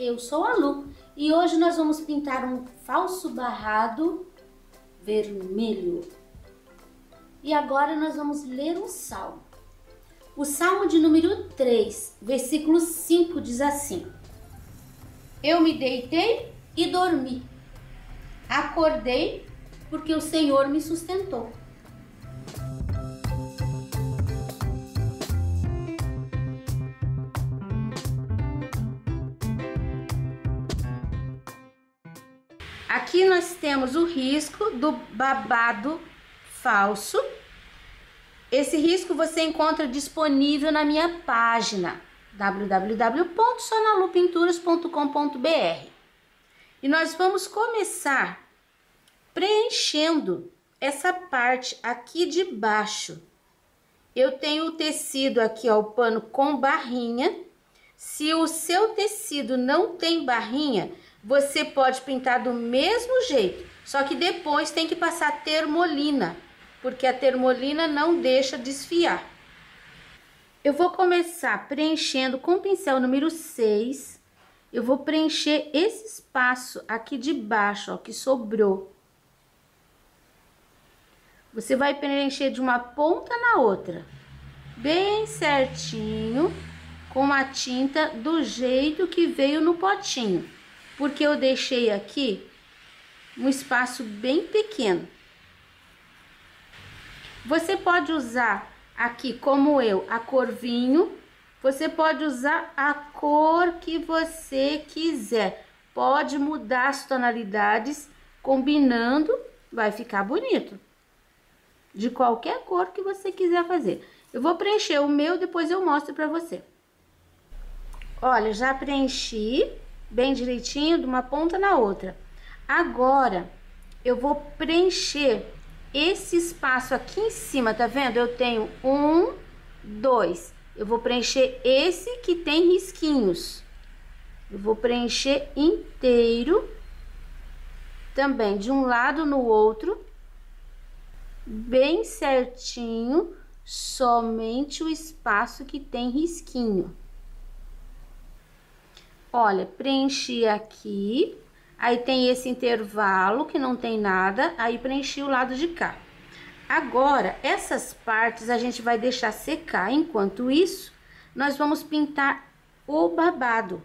eu sou a Lu e hoje nós vamos pintar um falso barrado vermelho. E agora nós vamos ler um salmo. O salmo de número 3, versículo 5 diz assim: Eu me deitei e dormi. Acordei porque o Senhor me sustentou. Aqui nós temos o risco do babado falso. Esse risco você encontra disponível na minha página www.sonalupinturas.com.br. E nós vamos começar preenchendo essa parte aqui de baixo. Eu tenho o tecido aqui, ó, o pano com barrinha. Se o seu tecido não tem barrinha, você pode pintar do mesmo jeito, só que depois tem que passar termolina, porque a termolina não deixa desfiar. Eu vou começar preenchendo com o pincel número 6. Eu vou preencher esse espaço aqui de baixo, ó, que sobrou. Você vai preencher de uma ponta na outra, bem certinho, com a tinta do jeito que veio no potinho porque eu deixei aqui um espaço bem pequeno. Você pode usar aqui, como eu, a cor vinho, você pode usar a cor que você quiser. Pode mudar as tonalidades, combinando, vai ficar bonito. De qualquer cor que você quiser fazer. Eu vou preencher o meu, depois eu mostro pra você. Olha, já preenchi bem direitinho de uma ponta na outra. Agora, eu vou preencher esse espaço aqui em cima, tá vendo? Eu tenho um, dois. Eu vou preencher esse que tem risquinhos. Eu vou preencher inteiro, também de um lado no outro, bem certinho, somente o espaço que tem risquinho. Olha, preenchi aqui, aí tem esse intervalo que não tem nada, aí preenchi o lado de cá. Agora, essas partes a gente vai deixar secar, enquanto isso, nós vamos pintar o babado.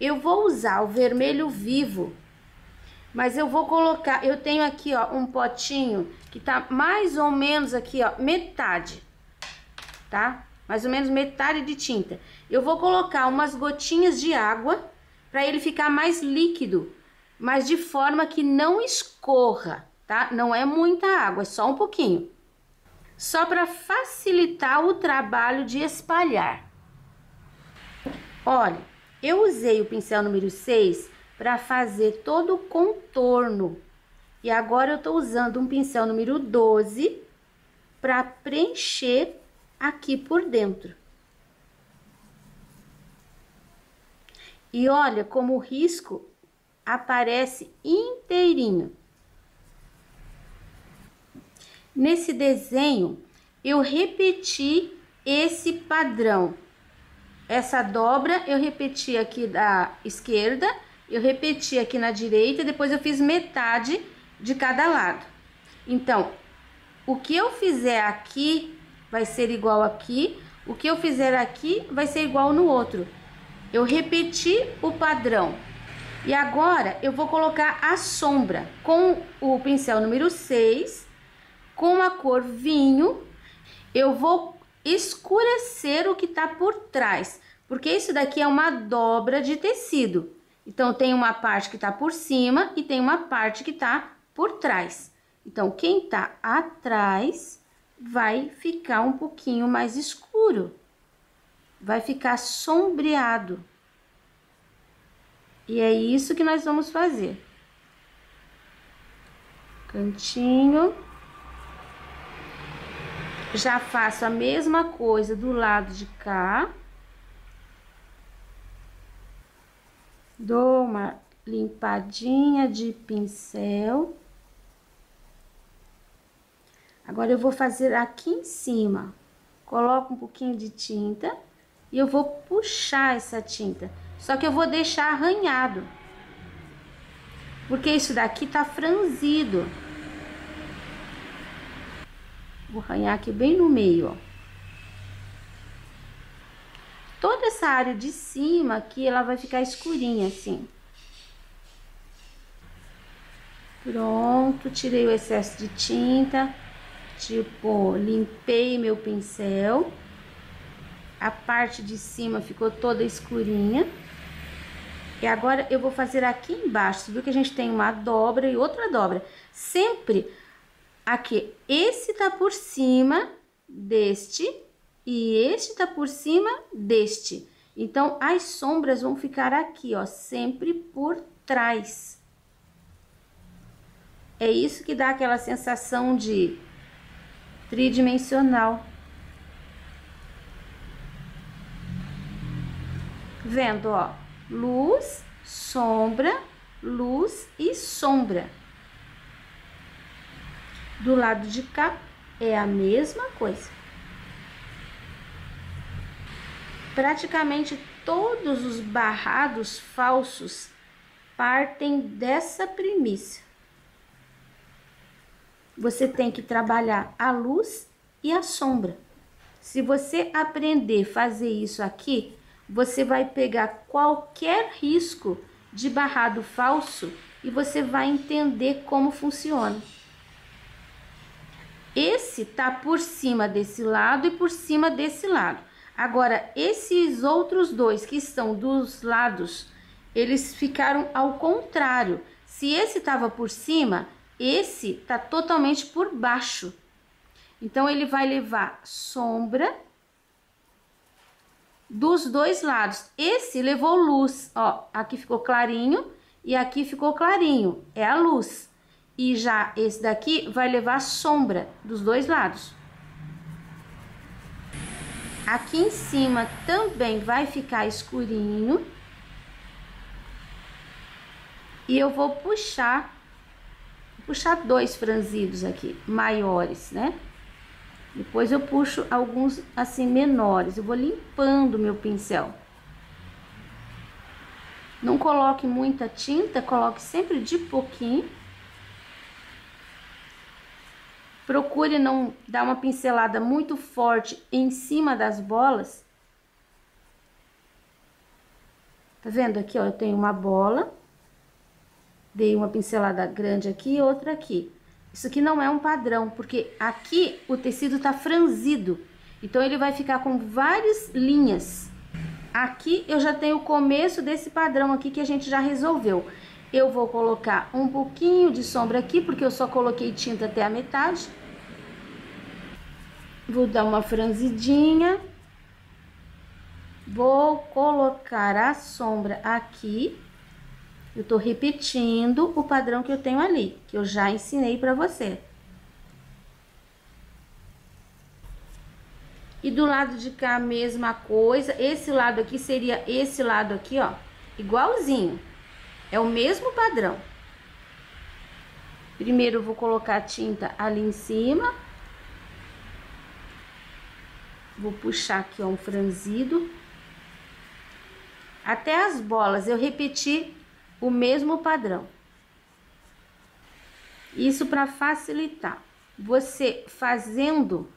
Eu vou usar o vermelho vivo, mas eu vou colocar, eu tenho aqui, ó, um potinho que tá mais ou menos aqui, ó, metade, tá? Mais ou menos metade de tinta. Eu vou colocar umas gotinhas de água para ele ficar mais líquido, mas de forma que não escorra, tá? Não é muita água, é só um pouquinho. Só para facilitar o trabalho de espalhar. Olha, eu usei o pincel número 6 para fazer todo o contorno. E agora eu tô usando um pincel número 12 para preencher aqui por dentro. E olha como o risco aparece inteirinho. Nesse desenho, eu repeti esse padrão. Essa dobra eu repeti aqui da esquerda, eu repeti aqui na direita, depois eu fiz metade de cada lado. Então, o que eu fizer aqui vai ser igual aqui. O que eu fizer aqui vai ser igual no outro. Eu repeti o padrão. E agora eu vou colocar a sombra com o pincel número 6, com a cor vinho. Eu vou escurecer o que tá por trás, porque isso daqui é uma dobra de tecido. Então, tem uma parte que tá por cima e tem uma parte que tá por trás. Então, quem tá atrás vai ficar um pouquinho mais escuro, vai ficar sombreado. E é isso que nós vamos fazer. Cantinho. Já faço a mesma coisa do lado de cá. Dou uma limpadinha de pincel. Agora, eu vou fazer aqui em cima. Coloco um pouquinho de tinta e eu vou puxar essa tinta. Só que eu vou deixar arranhado. Porque isso daqui tá franzido. Vou arranhar aqui bem no meio, ó. Toda essa área de cima aqui, ela vai ficar escurinha assim. Pronto, tirei o excesso de tinta. Tipo, limpei meu pincel. A parte de cima ficou toda escurinha. E agora eu vou fazer aqui embaixo. Você viu que a gente tem uma dobra e outra dobra. Sempre aqui, esse tá por cima deste e este tá por cima deste. Então, as sombras vão ficar aqui, ó, sempre por trás. É isso que dá aquela sensação de tridimensional. Vendo, ó, luz, sombra, luz e sombra. Do lado de cá é a mesma coisa. Praticamente todos os barrados falsos partem dessa premissa. Você tem que trabalhar a luz e a sombra. Se você aprender a fazer isso aqui, você vai pegar qualquer risco de barrado falso e você vai entender como funciona. Esse tá por cima desse lado e por cima desse lado. Agora, esses outros dois que estão dos lados, eles ficaram ao contrário. Se esse estava por cima, esse tá totalmente por baixo. Então, ele vai levar sombra dos dois lados. Esse levou luz, ó, aqui ficou clarinho e aqui ficou clarinho, é a luz. E já esse daqui vai levar sombra dos dois lados. Aqui em cima também vai ficar escurinho. E eu vou puxar, puxar dois franzidos aqui, maiores, né? Depois eu puxo alguns assim menores. Eu vou limpando meu pincel. Não coloque muita tinta, coloque sempre de pouquinho. Procure não dar uma pincelada muito forte em cima das bolas. Tá vendo aqui, ó? Eu tenho uma bola. Dei uma pincelada grande aqui e outra aqui. Isso aqui não é um padrão, porque aqui o tecido tá franzido. Então, ele vai ficar com várias linhas. Aqui eu já tenho o começo desse padrão aqui que a gente já resolveu. Eu vou colocar um pouquinho de sombra aqui, porque eu só coloquei tinta até a metade. Vou dar uma franzidinha. Vou colocar a sombra aqui. Eu tô repetindo o padrão que eu tenho ali, que eu já ensinei pra você. E do lado de cá mesma coisa. Esse lado aqui seria esse lado aqui, ó, igualzinho. É o mesmo padrão. Primeiro eu vou colocar a tinta ali em cima. Vou puxar aqui, ó, um franzido. Até as bolas eu repeti o mesmo padrão. Isso para facilitar. Você fazendo,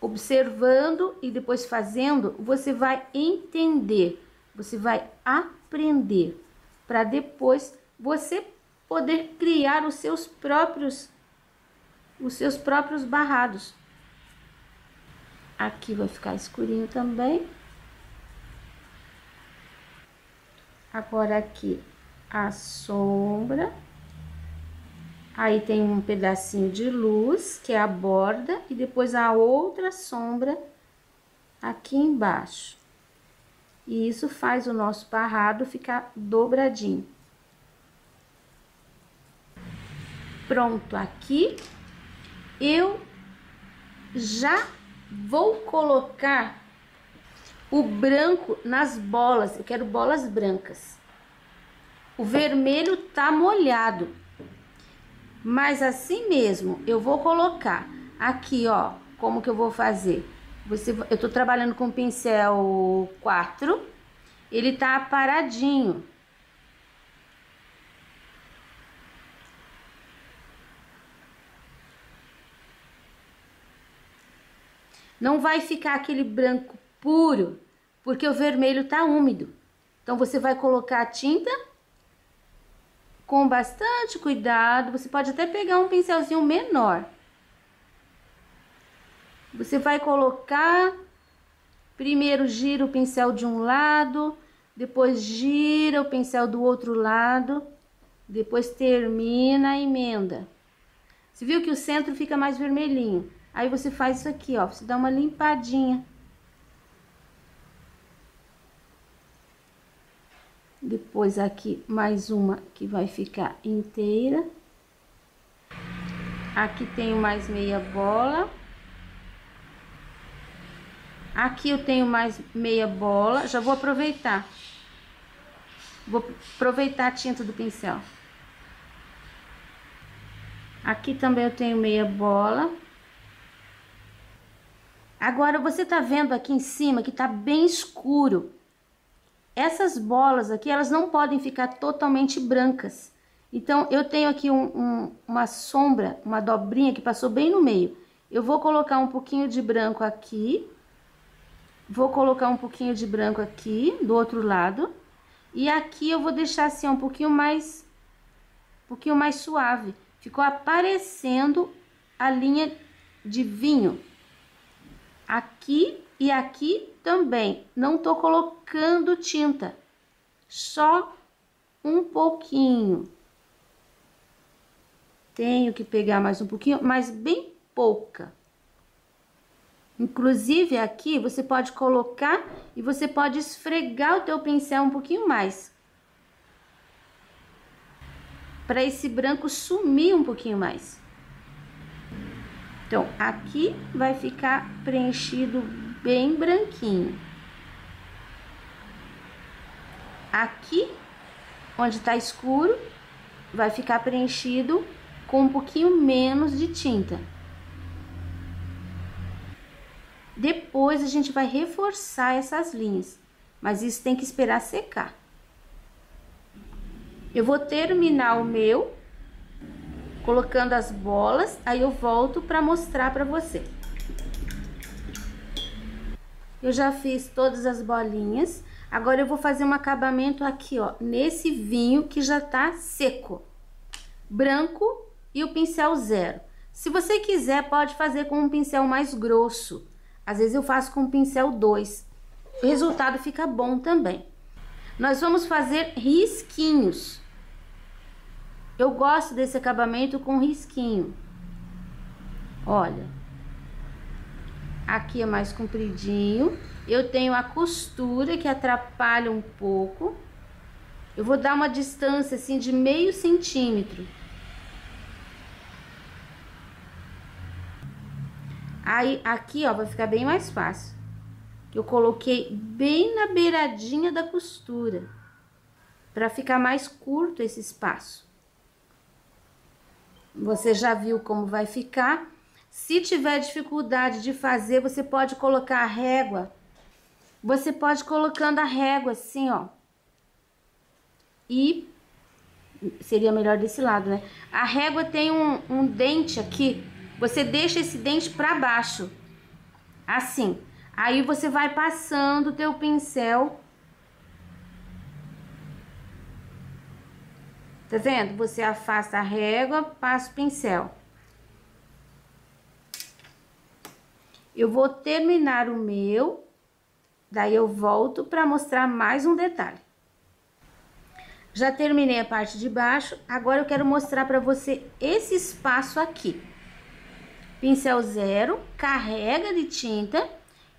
observando e depois fazendo, você vai entender, você vai aprender para depois você poder criar os seus próprios os seus próprios barrados. Aqui vai ficar escurinho também. Agora aqui a sombra. Aí tem um pedacinho de luz, que é a borda, e depois a outra sombra aqui embaixo. E isso faz o nosso barrado ficar dobradinho. Pronto, aqui eu já Vou colocar o branco nas bolas. Eu quero bolas brancas. O vermelho tá molhado. Mas assim mesmo, eu vou colocar aqui, ó, como que eu vou fazer? Você, eu tô trabalhando com pincel 4 ele tá paradinho. Não vai ficar aquele branco puro, porque o vermelho tá úmido. Então, você vai colocar a tinta com bastante cuidado. Você pode até pegar um pincelzinho menor. Você vai colocar, primeiro gira o pincel de um lado, depois gira o pincel do outro lado, depois termina a emenda. Você viu que o centro fica mais vermelhinho. Aí você faz isso aqui, ó, você dá uma limpadinha. Depois aqui mais uma que vai ficar inteira. Aqui tenho mais meia bola. Aqui eu tenho mais meia bola, já vou aproveitar. Vou aproveitar a tinta do pincel. Aqui também eu tenho meia bola. Agora, você tá vendo aqui em cima que tá bem escuro. Essas bolas aqui, elas não podem ficar totalmente brancas. Então, eu tenho aqui um, um, uma sombra, uma dobrinha que passou bem no meio. Eu vou colocar um pouquinho de branco aqui. Vou colocar um pouquinho de branco aqui, do outro lado. E aqui eu vou deixar assim, um pouquinho mais, um pouquinho mais suave. Ficou aparecendo a linha de vinho. Aqui e aqui também. Não tô colocando tinta. Só um pouquinho. Tenho que pegar mais um pouquinho, mas bem pouca. Inclusive aqui você pode colocar e você pode esfregar o teu pincel um pouquinho mais. Para esse branco sumir um pouquinho mais. Então, aqui vai ficar preenchido bem branquinho. Aqui, onde tá escuro, vai ficar preenchido com um pouquinho menos de tinta. Depois a gente vai reforçar essas linhas, mas isso tem que esperar secar. Eu vou terminar o meu colocando as bolas, aí eu volto para mostrar para você. Eu já fiz todas as bolinhas, agora eu vou fazer um acabamento aqui, ó, nesse vinho que já tá seco, branco e o pincel zero. Se você quiser, pode fazer com um pincel mais grosso. Às vezes eu faço com um pincel 2. O resultado fica bom também. Nós vamos fazer risquinhos. Eu gosto desse acabamento com risquinho. Olha. Aqui é mais compridinho. Eu tenho a costura que atrapalha um pouco. Eu vou dar uma distância assim de meio centímetro. Aí, aqui, ó, vai ficar bem mais fácil. Eu coloquei bem na beiradinha da costura. Pra ficar mais curto esse espaço. Você já viu como vai ficar. Se tiver dificuldade de fazer, você pode colocar a régua. Você pode colocando a régua assim, ó. E seria melhor desse lado, né? A régua tem um, um dente aqui. Você deixa esse dente para baixo. Assim. Aí você vai passando o teu pincel Tá vendo? Você afasta a régua, passa o pincel. Eu vou terminar o meu, daí eu volto para mostrar mais um detalhe. Já terminei a parte de baixo, agora eu quero mostrar para você esse espaço aqui. Pincel zero, carrega de tinta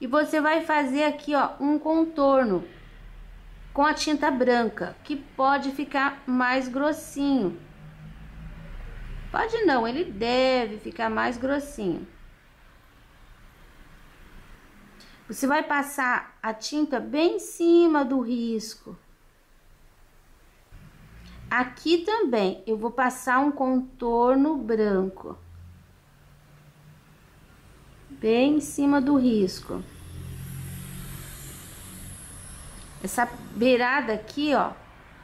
e você vai fazer aqui, ó, um contorno com a tinta branca, que pode ficar mais grossinho. Pode não, ele deve ficar mais grossinho. Você vai passar a tinta bem em cima do risco. Aqui também eu vou passar um contorno branco. Bem em cima do risco. essa beirada aqui, ó,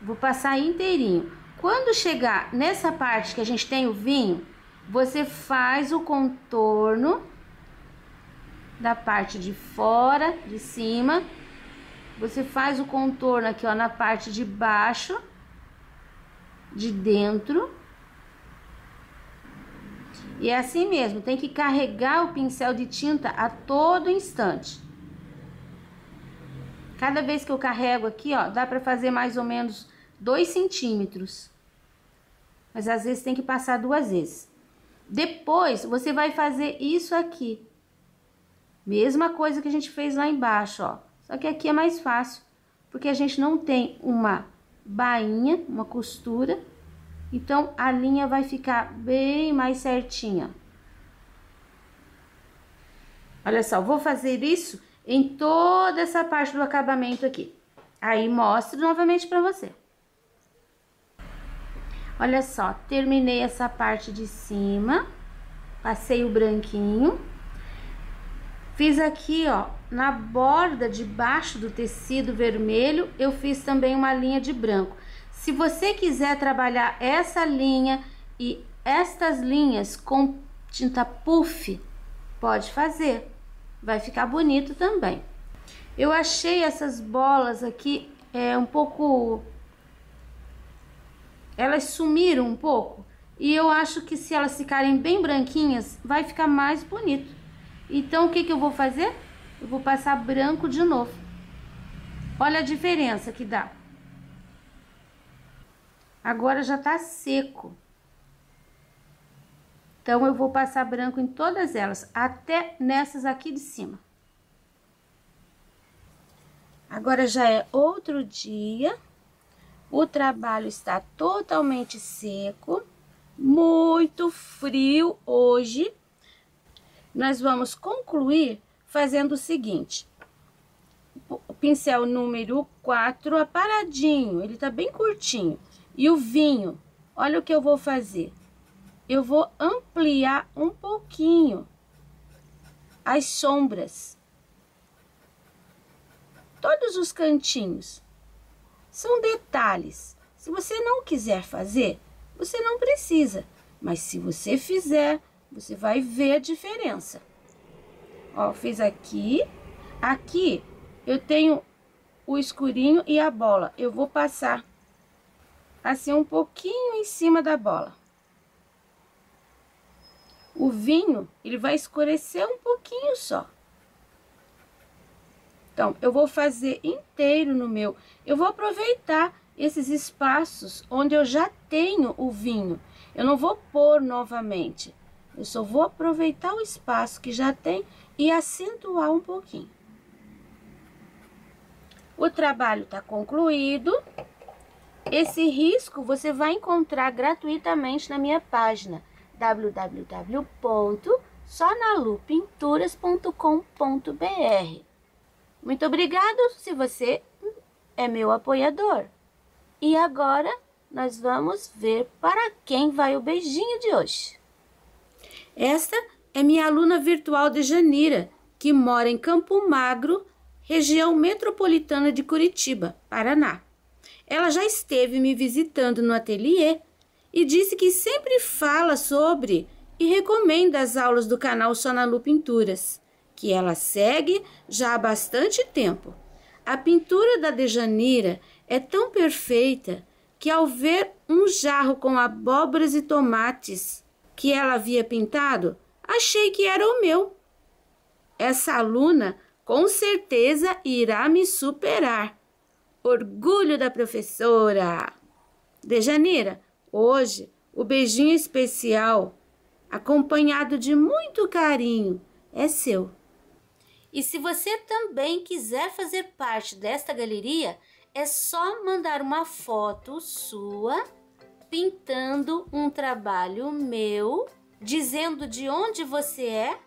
vou passar inteirinho. Quando chegar nessa parte que a gente tem o vinho, você faz o contorno da parte de fora, de cima. Você faz o contorno aqui, ó, na parte de baixo, de dentro. E é assim mesmo, tem que carregar o pincel de tinta a todo instante. Cada vez que eu carrego aqui, ó, dá pra fazer mais ou menos 2 centímetros. Mas às vezes tem que passar duas vezes. Depois, você vai fazer isso aqui. Mesma coisa que a gente fez lá embaixo, ó. Só que aqui é mais fácil, porque a gente não tem uma bainha, uma costura. Então, a linha vai ficar bem mais certinha. Olha só, vou fazer isso em toda essa parte do acabamento aqui. Aí, mostro novamente pra você. Olha só, terminei essa parte de cima, passei o branquinho. Fiz aqui, ó, na borda de baixo do tecido vermelho, eu fiz também uma linha de branco. Se você quiser trabalhar essa linha e estas linhas com tinta puff, pode fazer. Vai ficar bonito também. Eu achei essas bolas aqui é, um pouco... Elas sumiram um pouco. E eu acho que se elas ficarem bem branquinhas, vai ficar mais bonito. Então, o que, que eu vou fazer? Eu vou passar branco de novo. Olha a diferença que dá. Agora já tá seco. Então, eu vou passar branco em todas elas, até nessas aqui de cima. Agora já é outro dia, o trabalho está totalmente seco, muito frio hoje, nós vamos concluir fazendo o seguinte. O pincel número 4 aparadinho, ele tá bem curtinho. E o vinho, olha o que eu vou fazer. Eu vou ampliar um pouquinho as sombras. Todos os cantinhos. São detalhes. Se você não quiser fazer, você não precisa. Mas se você fizer, você vai ver a diferença. Ó, fiz aqui. Aqui eu tenho o escurinho e a bola. Eu vou passar assim um pouquinho em cima da bola. O vinho, ele vai escurecer um pouquinho só. Então, eu vou fazer inteiro no meu. Eu vou aproveitar esses espaços onde eu já tenho o vinho. Eu não vou pôr novamente. Eu só vou aproveitar o espaço que já tem e acentuar um pouquinho. O trabalho está concluído. Esse risco você vai encontrar gratuitamente na minha página www.sonalupinturas.com.br. Muito obrigado se você é meu apoiador. E agora nós vamos ver para quem vai o beijinho de hoje. Esta é minha aluna virtual de Janira, que mora em Campo Magro, região metropolitana de Curitiba, Paraná. Ela já esteve me visitando no ateliê e disse que sempre fala sobre e recomenda as aulas do canal Sonalu Pinturas, que ela segue já há bastante tempo. A pintura da Dejanira é tão perfeita que ao ver um jarro com abóboras e tomates que ela havia pintado, achei que era o meu. Essa aluna com certeza irá me superar. Orgulho da professora! Dejanira, hoje o beijinho especial, acompanhado de muito carinho, é seu. E se você também quiser fazer parte desta galeria, é só mandar uma foto sua pintando um trabalho meu, dizendo de onde você é,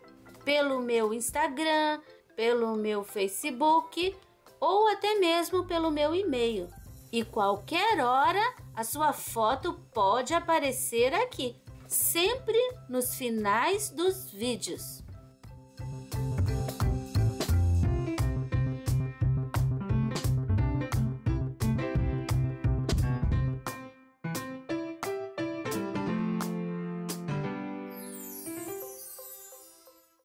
pelo meu Instagram, pelo meu Facebook ou até mesmo pelo meu e-mail. E qualquer hora a sua foto pode aparecer aqui, sempre nos finais dos vídeos.